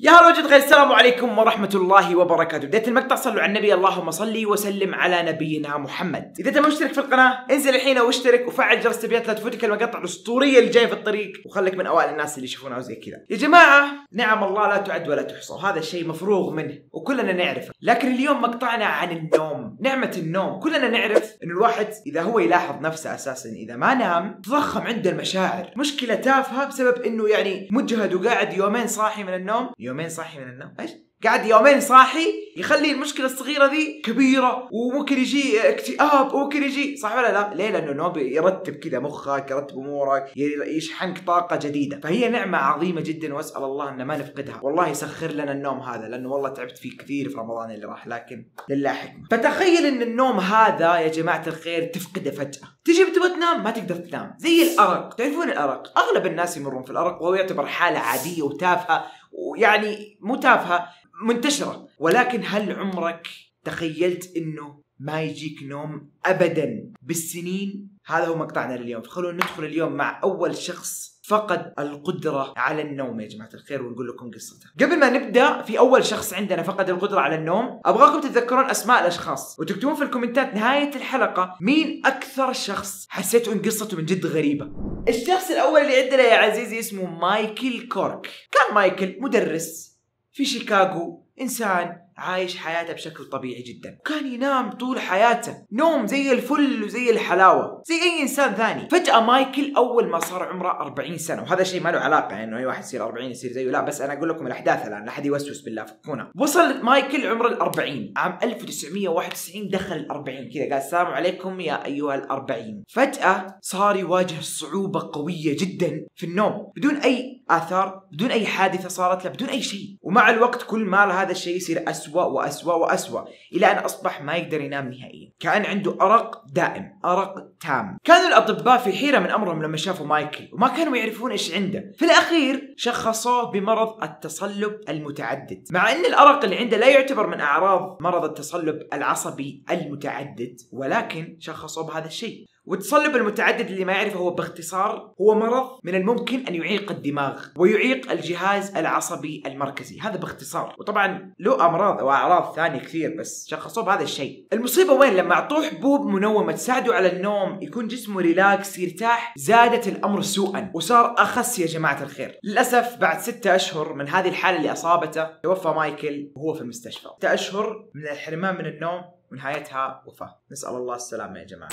يا هلا وجد غير السلام عليكم ورحمة الله وبركاته. بداية المقطع صلوا على النبي اللهم صلي وسلم على نبينا محمد. إذا أنت مشترك في القناة انزل الحين واشترك وفعل جرس التنبيهات لا تفوتك المقاطع الأسطورية اللي جاية في الطريق. وخليك من أوائل الناس اللي يشوفونها وزي كذا. يا جماعة نعم الله لا تعد ولا تحصى. وهذا الشيء مفروغ منه وكلنا نعرفه. لكن اليوم مقطعنا عن النوم نعمة النوم. كلنا نعرف إنه الواحد إذا هو يلاحظ نفسه أساسا إذا ما نام تضخم عنده المشاعر. مشكلة تافهة بسبب إنه يعني مجهد وقاعد يومين صاحي من النوم يومين صاحي من النوم. إيش؟ قاعد يومين صاحي يخلي المشكلة الصغيرة ذي كبيرة وممكن يجي اكتئاب وممكن يجي صح ولا لا؟ ليه؟ لأنه النوم يرتب كذا مخك يرتب أمورك يشحنك طاقة جديدة. فهي نعمة عظيمة جدا وأسأل الله أن ما نفقدها. والله يسخر لنا النوم هذا لأنه والله تعبت فيه كثير في رمضان اللي راح لكن لله حكمة. فتخيل أن النوم هذا يا جماعة الخير تفقده فجأة. تجي بتبغى تنام ما تقدر تنام. زي الأرق. تعرفون الأرق؟ أغلب الناس يمرون في الأرق وهو يعتبر حالة عادية وتافهة. ويعني مو تافهة منتشرة. ولكن هل عمرك تخيلت إنه ما يجيك نوم ابدا بالسنين؟ هذا هو مقطعنا لليوم. فخلونا ندخل اليوم مع أول شخص فقد القدرة على النوم يا جماعة الخير ونقول لكم قصته. قبل ما نبدأ في أول شخص عندنا فقد القدرة على النوم، أبغاكم تتذكرون أسماء الأشخاص. وتكتبون في الكومنتات نهاية الحلقة مين أكثر شخص حسيتوا إن قصته من جد غريبة. الشخص الأول اللي عندنا يا عزيزي اسمه مايكل كورك. كان مايكل مدرس في شيكاغو إنسان عايش حياته بشكل طبيعي جدا. كان ينام طول حياته. نوم زي الفل وزي الحلاوة. زي أي إنسان ثاني. فجأة مايكل أول ما صار عمره 40 سنة. وهذا شيء ما له علاقة يعني إنه أي واحد يصير 40 يصير زيه. لا بس أنا أقول لكم الأحداث الآن. لا أحد يوسوس بالله فكونا. وصل مايكل عمر ال 40 عام 1991 دخل ال 40 كذا قال السلام عليكم يا أيها ال 40 فجأة صار يواجه صعوبة قوية جدا في النوم. بدون أي آثار بدون أي حادثة صارت له بدون أي شيء. ومع الوقت كل ما هذا الشيء يصير أسوأ وأسوأ وأسوأ إلى أن أصبح ما يقدر ينام نهائيا. كأن عنده أرق دائم أرق تام. كانوا الأطباء في حيرة من أمرهم لما شافوا مايكل وما كانوا يعرفون إيش عنده. في الأخير شخصوه بمرض التصلب المتعدد. مع أن الأرق اللي عنده لا يعتبر من أعراض مرض التصلب العصبي المتعدد ولكن شخصوه بهذا الشيء. والتصلب المتعدد اللي ما يعرفه هو باختصار هو مرض من الممكن أن يعيق الدماغ ويعيق الجهاز العصبي المركزي. هذا باختصار. وطبعا له أمراض وأعراض ثانية كثير بس شخصوه بهذا الشيء. المصيبة وين؟ لما أعطوه حبوب منومة تساعده على النوم يكون جسمه relax يرتاح زادت الأمر سوءا وصار أخس يا جماعة الخير. للأسف بعد ستة أشهر من هذه الحالة اللي أصابته توفى مايكل وهو في المستشفى. ستة أشهر من الحرمان من النوم ونهايتها وفاة. نسأل الله السلامة يا جماعة.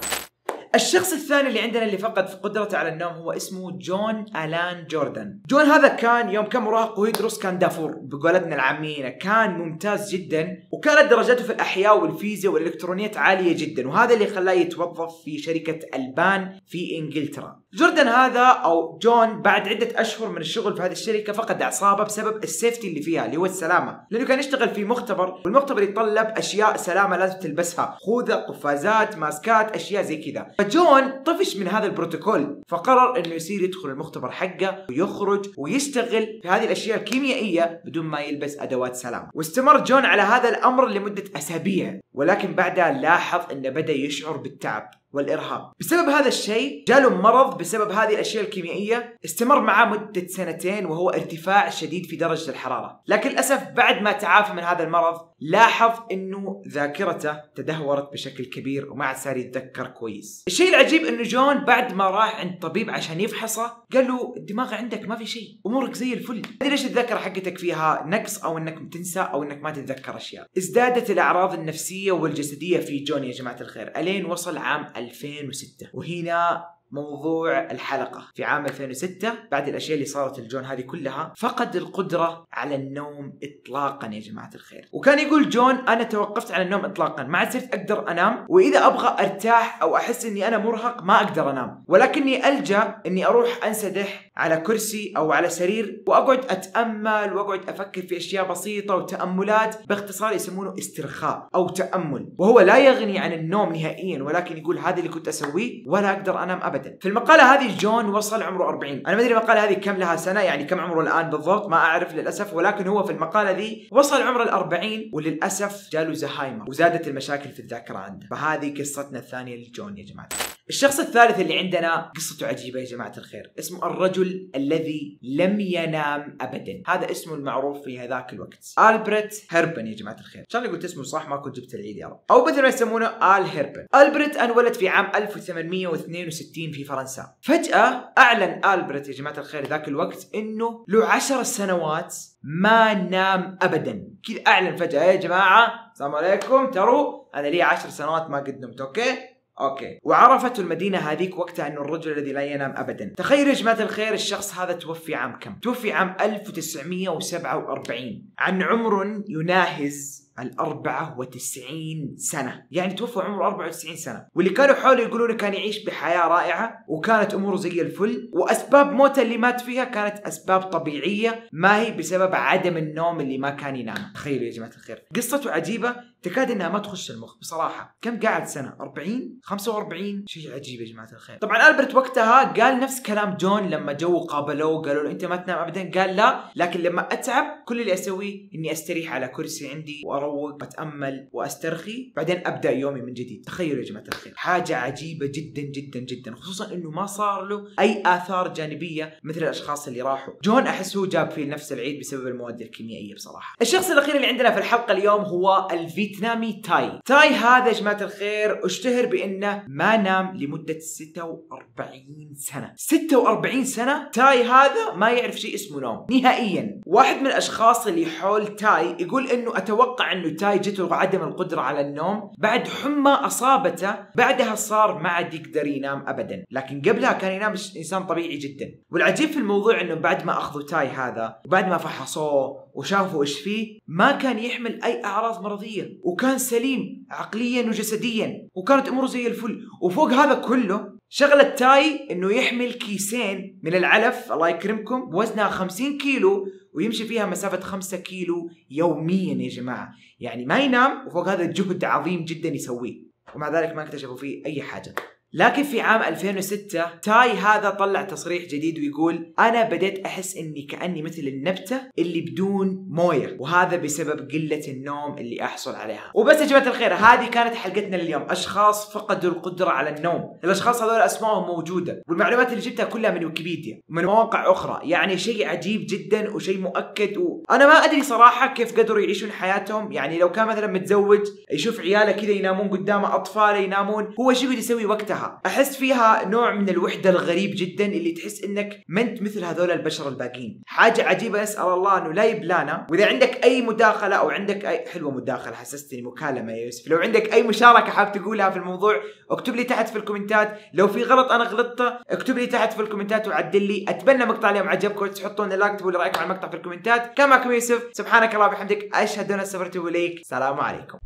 الشخص الثاني اللي عندنا اللي فقد قدرته على النوم هو اسمه جون ألان جوردن. جون هذا كان يوم كان مراهق ويدرس كان دافور بقولتنا العامية كان ممتاز جدا وكانت درجاته في الأحياء والفيزياء والإلكترونيات عالية جدا وهذا اللي خلاه يتوظف في شركة ألبان في إنجلترا. جوردن هذا أو جون بعد عدة أشهر من الشغل في هذه الشركة فقد أعصابه بسبب ال safety اللي فيها اللي هو السلامة. لأنه كان يشتغل في مختبر والمختبر يتطلب أشياء سلامة لازم تلبسها. خوذة قفازات ماسكات أشياء زي كذا. فجون طفش من هذا البروتوكول فقرر إنه يصير يدخل المختبر حقه ويخرج ويشتغل في هذه الأشياء الكيميائية بدون ما يلبس أدوات سلام واستمر جون على هذا الأمر لمدة أسابيع ولكن بعدها لاحظ إنه بدأ يشعر بالتعب. والإرهاب. بسبب هذا الشيء جاله مرض بسبب هذه الأشياء الكيميائية استمر معاه مدة سنتين وهو ارتفاع شديد في درجة الحرارة. لكن للأسف بعد ما تعافى من هذا المرض لاحظ إنه ذاكرته تدهورت بشكل كبير وما عاد صار يتذكر كويس. الشيء العجيب إنه جون بعد ما راح عند طبيب عشان يفحصه قال له الدماغ عندك ما في شيء أمورك زي الفل. أدري ليش الذاكره حقتك فيها نقص أو إنك تنسى أو إنك ما تتذكر أشياء. ازدادت الأعراض النفسية والجسدية في جون يا جماعة الخير. ألين وصل عام 2006 وهنا موضوع الحلقة. في عام 2006 بعد الأشياء اللي صارت الجون هذه كلها فقد القدرة على النوم إطلاقا يا جماعة الخير. وكان يقول جون أنا توقفت عن النوم إطلاقا ما صرت أقدر أنام وإذا أبغى أرتاح أو أحس أني أنا مرهق ما أقدر أنام. ولكني ألجأ أني أروح أنسدح على كرسي أو على سرير وأقعد أتأمل وأقعد أفكر في أشياء بسيطة وتأملات باختصار يسمونه استرخاء أو تأمل. وهو لا يغني عن النوم نهائيا ولكن يقول هذا اللي كنت أسويه ولا أقدر أنام أبدا. ابدا في المقالة هذه جون وصل عمره 40 أنا ما أدري المقالة هذه كم لها سنة يعني كم عمره الآن بالضبط ما أعرف للأسف ولكن هو في المقالة ذي وصل عمره ال 40 وللأسف جاله زهايمر وزادت المشاكل في الذاكرة عنده. فهذه قصتنا الثانية لجون يا جماعة. الشخص الثالث اللي عندنا قصته عجيبة يا جماعة الخير. اسمه الرجل الذي لم ينام ابدا. هذا اسمه المعروف في هذاك الوقت. ألبرت هيربن يا جماعة الخير. عشان قلت اسمه صح؟ ما كنت جبت العيد يا رب. أو بدل ما يسمونه آل هيربن. ألبرت أنولد في عام 1862 في فرنسا. فجأة أعلن ألبرت يا جماعة الخير ذاك الوقت إنه له عشر سنوات ما نام ابدا. كذا أعلن فجأة. يا جماعة السلام عليكم. تروا أنا لي عشر سنوات ما قد نمت okay؟ okay. وعرفت المدينة هذيك وقتها إنه الرجل الذي لا ينام ابدا. تخيلوا يا جماعة الخير الشخص هذا توفي عام كم؟ توفي عام 1947 عن عمر يناهز ال 94 سنة، يعني توفى عمره 94 سنة، واللي كانوا حوله يقولون كان يعيش بحياة رائعة وكانت أموره زي الفل، وأسباب موته اللي مات فيها كانت أسباب طبيعية ما هي بسبب عدم النوم اللي ما كان ينام، تخيلوا يا جماعة الخير، قصته عجيبة تكاد إنها ما تخش المخ بصراحة، كم قاعد سنة؟ 40 45 شيء عجيب يا جماعة الخير، طبعا ألبرت وقتها قال نفس كلام جون لما جو قابلوه قالوا له أنت ما تنام أبدا، قال لا، لكن لما أتعب كل اللي أسويه إني أستريح على كرسي عندي وأروح أروق اتامل وأسترخي. بعدين أبدأ يومي من جديد. تخيلوا يا جماعة الخير. حاجة عجيبة جدا جدا جدا. خصوصا إنه ما صار له أي آثار جانبية مثل الأشخاص اللي راحوا. جون أحس هو جاب فيه نفس العيد بسبب المواد الكيميائية بصراحة. الشخص الأخير اللي عندنا في الحلقة اليوم هو الفيتنامي تاي. تاي هذا يا جماعة الخير أشتهر بأنه ما نام لمدة 46 سنة. 46 سنة؟ تاي هذا ما يعرف شيء اسمه نوم. نهائيا. واحد من الأشخاص اللي حول تاي يقول إنه أتوقع انه تاي جته عدم القدرة على النوم. بعد حمى أصابته بعدها صار ما عاد يقدر ينام ابدا. لكن قبلها كان ينام إنسان طبيعي جدا. والعجيب في الموضوع إنه بعد ما أخذوا تاي هذا وبعد ما فحصوه وشافوا إيش فيه ما كان يحمل أي أعراض مرضية. وكان سليم عقليا وجسديا وكانت أموره زي الفل. وفوق هذا كله شغلة تاي إنه يحمل كيسين من العلف الله يكرمكم بوزنها 50 كيلو ويمشي فيها مسافة 5 كيلو يوميا يا جماعة. يعني ما ينام وفوق هذا جهد عظيم جدا يسويه. ومع ذلك ما اكتشفوا فيه أي حاجة. لكن في عام 2006 تاي هذا طلع تصريح جديد ويقول أنا بديت أحس إني كأني مثل النبتة اللي بدون موية وهذا بسبب قلة النوم اللي أحصل عليها. وبس يا جماعة الخير هذه كانت حلقتنا لليوم أشخاص فقدوا القدرة على النوم. الأشخاص هذول أسمائهم موجودة والمعلومات اللي جبتها كلها من ويكيبيديا ومن مواقع أخرى. يعني شيء عجيب جدا وشيء مؤكد وأنا ما أدري صراحة كيف قدروا يعيشون حياتهم. يعني لو كان مثلا متزوج يشوف عياله كذا ينامون قدامه أطفاله ينامون هو شو يسوي وقتها؟ أحس فيها نوع من الوحدة الغريب جدا اللي تحس إنك ما أنت مثل هذول البشر الباقيين. حاجة عجيبة اسال الله إنه لا يبلانا. وإذا عندك أي مداخلة أو عندك اي حلوة مداخلة حسستني مكالمة يا يوسف. لو عندك أي مشاركة حاب تقولها في الموضوع اكتب لي تحت في ال commentات. لو في غلط أنا غلطته اكتب لي تحت في ال commentات وعدل لي. اتمنى مقطع اليوم عجبكم تحطون like تقولوا رأيكم على المقطع في ال commentات. كان معكم يوسف سبحانك الله وبحمدك أشهد أن لا اله الا انت السلام عليكم.